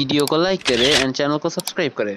Video को like करें and channel को सब्सक्राइब करें।